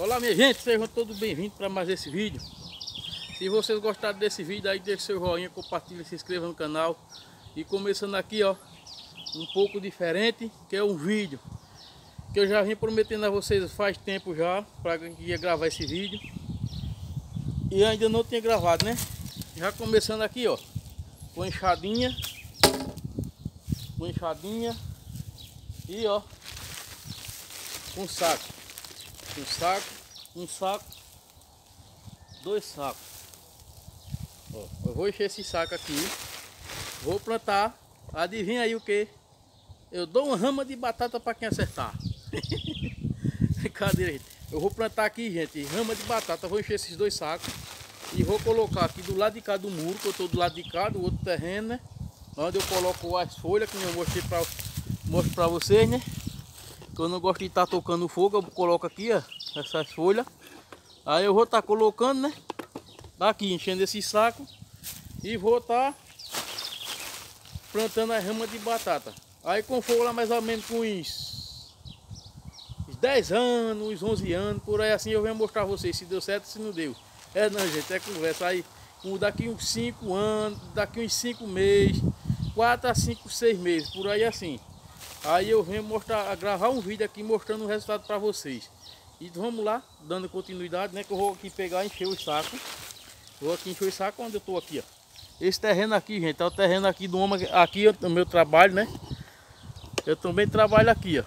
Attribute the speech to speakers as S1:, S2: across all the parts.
S1: Olá minha gente, sejam todos bem-vindos para mais esse vídeo. Se vocês gostaram desse vídeo aí, deixe seu joinha, compartilhe, se inscreva no canal. E começando aqui ó, um pouco diferente, que é um vídeo Que eu já vim prometendo a vocês faz tempo já, para que ia gravar esse vídeo. E ainda não tinha gravado né? Já começando aqui ó, com enxadinha Com enxadinha E ó, com saco um saco, um saco, dois sacos. Ó, eu vou encher esse saco aqui, vou plantar, adivinha aí o que? Eu dou uma rama de batata para quem acertar. Cadê? Eu vou plantar aqui, gente, rama de batata, vou encher esses dois sacos e vou colocar aqui do lado de cá do muro, que eu estou do lado de cá, do outro terreno, né? Onde eu coloco as folhas, que eu mostrei para vocês, né? Que eu não gosto de estar tá tocando fogo, eu coloco aqui, ó, essas folhas. Aí eu vou estar tá colocando, né? Aqui, enchendo esse saco. E vou estar tá plantando a rama de batata. Aí com for lá mais ou menos com uns, uns 10 anos, uns 11 anos, por aí assim eu venho mostrar a vocês se deu certo se não deu. É não, gente, é conversa. Aí daqui uns 5 anos, daqui uns 5 meses, 4 a 5, 6 meses, por aí assim. Aí eu venho mostrar, gravar um vídeo aqui mostrando o resultado para vocês. E vamos lá, dando continuidade, né? Que eu vou aqui pegar e encher o saco. Vou aqui encher o saco onde eu tô aqui, ó. Esse terreno aqui, gente, é o terreno aqui do homem, aqui é o meu trabalho, né? Eu também trabalho aqui, ó.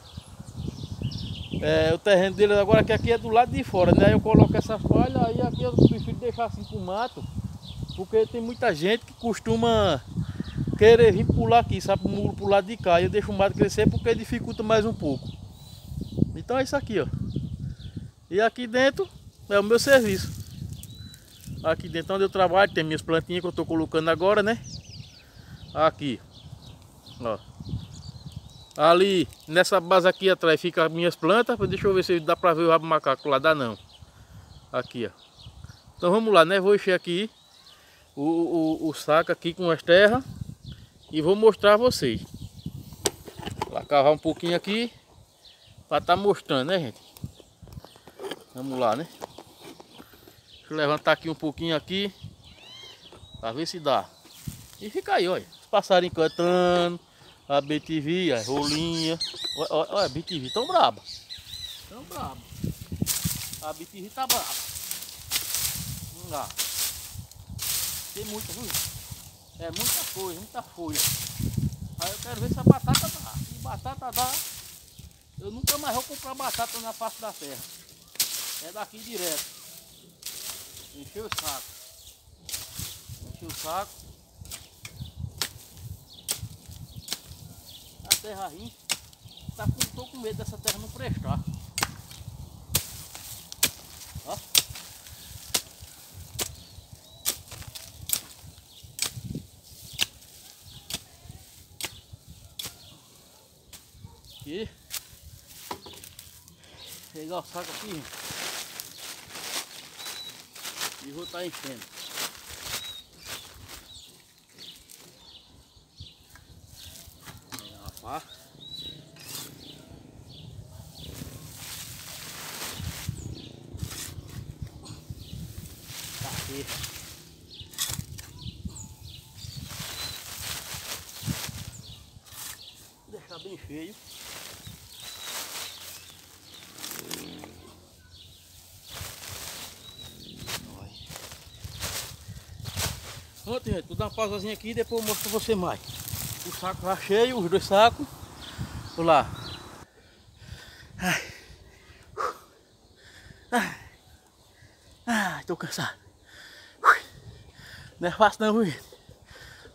S1: É, o terreno dele agora que aqui é do lado de fora, né? Aí eu coloco essa falha, aí aqui eu prefiro deixar assim com mato, porque tem muita gente que costuma querer vir pular aqui, sabe, o muro pro lado de cá. E eu deixo o mato crescer porque dificulta mais um pouco. Então é isso aqui, ó. E aqui dentro é o meu serviço. Aqui dentro onde eu trabalho tem minhas plantinhas que eu estou colocando agora, né? Aqui. Ó. Ali, nessa base aqui atrás fica as minhas plantas. Deixa eu ver se dá para ver o rabo macaco lá. Dá não. Aqui, ó. Então vamos lá, né? Vou encher aqui o, o, o saco aqui com as terras e vou mostrar a vocês. Vou cavar um pouquinho aqui para estar tá mostrando, né, gente? Vamos lá, né? Deixa eu levantar aqui um pouquinho aqui para ver se dá. E fica aí, olha, os passarinhos cantando, a BTV, a rolinha. Olha, olha a BTV tão braba. Tão braba. A BTV tá braba. Vamos lá. Tem muita, viu? É muita coisa, muita folha. Aí eu quero ver se a batata dá. Se batata dá, eu nunca mais vou comprar batata na face da terra. É daqui direto. Encheu o saco. Encheu o saco. A terra aí. Tá com, tô com medo dessa terra não prestar. Aqui. Pegar o saco aqui. E vou estar tá enchendo. Pegar uma pá. Tá aqui. deixar bem cheio. Pronto, gente, vou dar uma pausazinha aqui e depois eu mostro pra você mais. O saco já cheio, os dois sacos. Vou lá. Ai. Ai. Ai, tô cansado. Não é fácil não, gente.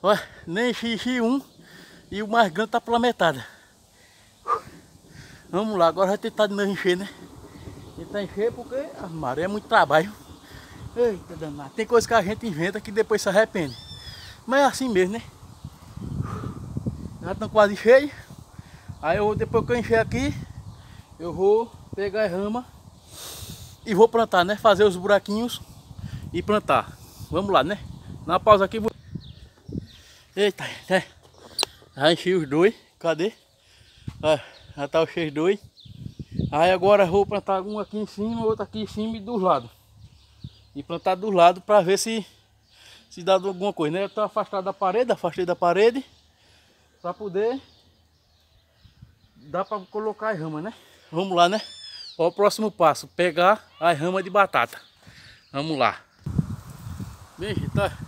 S1: Olha, nem enchi um e o mais grande tá pela metade. Vamos lá, agora vai tentar de novo encher, né? Tentar encher porque a maré é muito trabalho. Eita danado. Tem coisa que a gente inventa que depois se arrepende. Mas é assim mesmo, né? Já estão quase cheios. Aí eu depois que eu encher aqui, eu vou pegar a rama e vou plantar, né? Fazer os buraquinhos e plantar. Vamos lá, né? Na pausa aqui. Vou... Eita, né? Já enchi os dois. Cadê? Ó, já tá cheio dois. Aí agora vou plantar um aqui em cima, outro aqui em cima e dos lados. E plantar dos lados para ver se se dá alguma coisa, né? Eu tô afastado da parede, afastei da parede para poder dar para colocar as ramas, né? Vamos lá, né? Ó, o próximo passo, pegar as ramas de batata. Vamos lá. Bem, tá?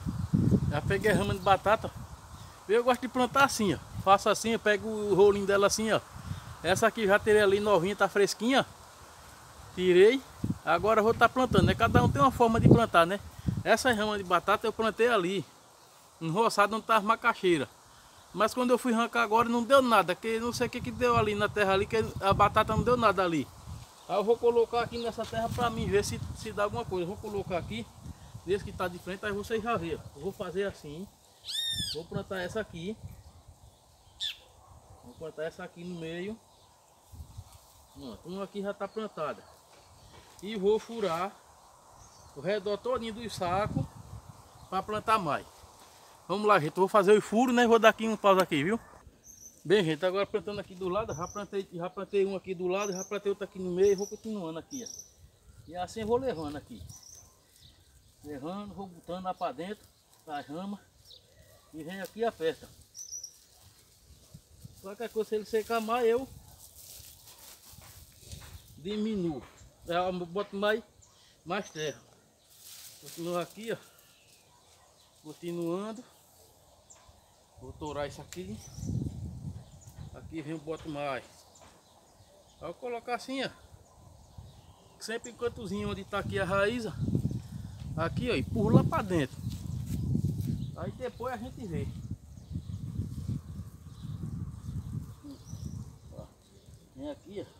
S1: Já peguei a rama de batata. Eu gosto de plantar assim, ó. Faço assim, eu pego o rolinho dela assim, ó. Essa aqui já tirei ali novinha, tá fresquinha. Tirei. Agora vou estar tá plantando, né? Cada um tem uma forma de plantar, né? Essa rama de batata eu plantei ali. No roçado não tava macaxeira. Mas quando eu fui arrancar agora não deu nada. Que não sei o que, que deu ali na terra ali, que a batata não deu nada ali. Aí eu vou colocar aqui nessa terra para mim ver se, se dá alguma coisa. Eu vou colocar aqui, desse que está de frente, aí vocês já vê. Eu vou fazer assim. Vou plantar essa aqui. Vou plantar essa aqui no meio. Pronto, uma aqui já está plantada. E vou furar o redor todinho do saco para plantar mais. Vamos lá, gente. Vou fazer o furo, né? Vou dar aqui um pausa aqui, viu? Bem, gente, agora plantando aqui do lado, já plantei, já plantei um aqui do lado, já plantei outro aqui no meio, vou continuando aqui, ó. E assim vou levando aqui. Levando, vou botando lá para dentro, as ramas. E vem aqui e aperta. Qualquer coisa, se ele secar mais, eu diminuo. Eu boto mais, mais terra. Continua aqui, ó. Continuando. Vou tourar isso aqui. Aqui vem o boto mais. Eu colocar assim, ó. Sempre em onde tá aqui a raiz, ó. Aqui, ó, e empurro lá pra dentro. Aí depois a gente vê. Vem aqui, ó.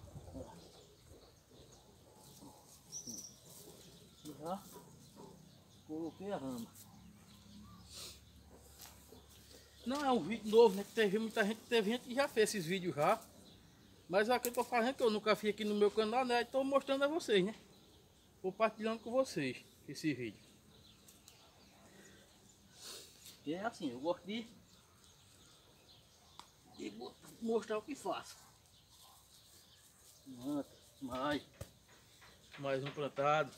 S1: Já coloquei a rama. Não é um vídeo novo, né? Que teve muita gente, teve gente que já fez esses vídeos já. Mas é o que eu tô fazendo, que eu nunca fiz aqui no meu canal, né? Estou mostrando a vocês, né? Compartilhando com vocês esse vídeo. E é assim, eu gosto de, de mostrar o que faço. Mais, mais um plantado.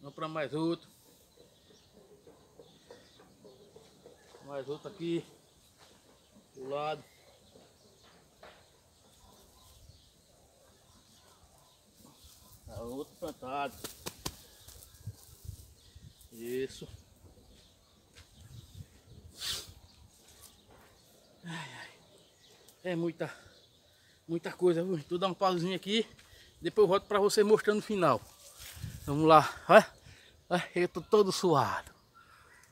S1: Vamos para mais outro. Mais outro aqui. Do lado. Tá outro plantado. Isso. Ai, ai. É muita, muita coisa? Vou dar um pauzinho aqui. Depois eu volto para você mostrando o final. Vamos lá. Olha. Olha, eu tô todo suado.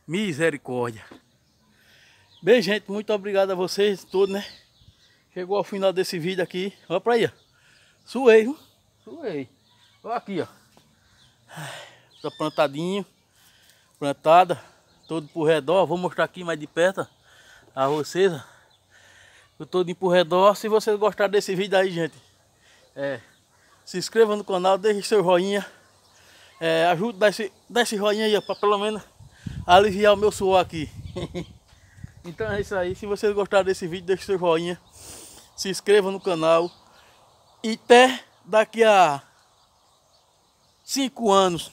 S1: Misericórdia. Bem, gente, muito obrigado a vocês todos, né? Chegou ao final desse vídeo aqui. Olha pra aí, ó. Suei, viu? Suei. Olha aqui, ó. Tá plantadinho. Plantada. Todo por redor. Vou mostrar aqui mais de perto a vocês. Ó. Todo por redor. Se vocês gostaram desse vídeo aí, gente. É, se inscreva no canal, deixe seu joinha. É, ajude, dá esse, dá esse joinha aí, ó, pra pelo menos aliviar o meu suor aqui. Então é isso aí. Se vocês gostaram desse vídeo, deixe seu joinha. Se inscreva no canal. E até daqui a 5 anos.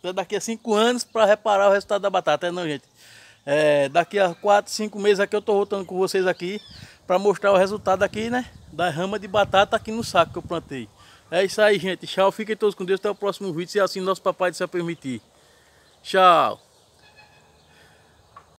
S1: Até daqui a 5 anos para reparar o resultado da batata, é não, gente? É, daqui a 4, 5 meses aqui eu estou voltando com vocês aqui para mostrar o resultado aqui, né? Da rama de batata aqui no saco que eu plantei. É isso aí, gente. Tchau. Fiquem todos com Deus. Até o próximo vídeo, se assim nosso papai se permitir. Tchau.